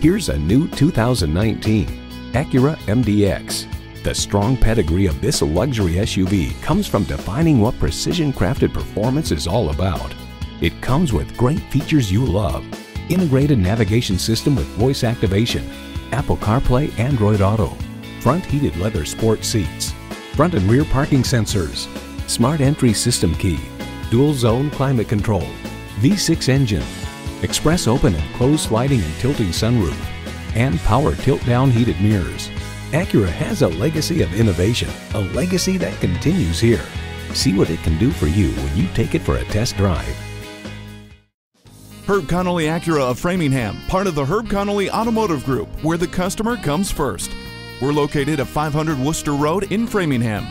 Here's a new 2019 Acura MDX. The strong pedigree of this luxury SUV comes from defining what precision-crafted performance is all about. It comes with great features you love. Integrated navigation system with voice activation, Apple CarPlay Android Auto, front heated leather sport seats, front and rear parking sensors, smart entry system key, dual zone climate control, V6 engine, express open and closed sliding and tilting sunroof, and power tilt down heated mirrors. Acura has a legacy of innovation, a legacy that continues here. See what it can do for you when you take it for a test drive. Herb Connolly Acura of Framingham, part of the Herb Connolly Automotive Group, where the customer comes first. We're located at 500 Worcester Road in Framingham.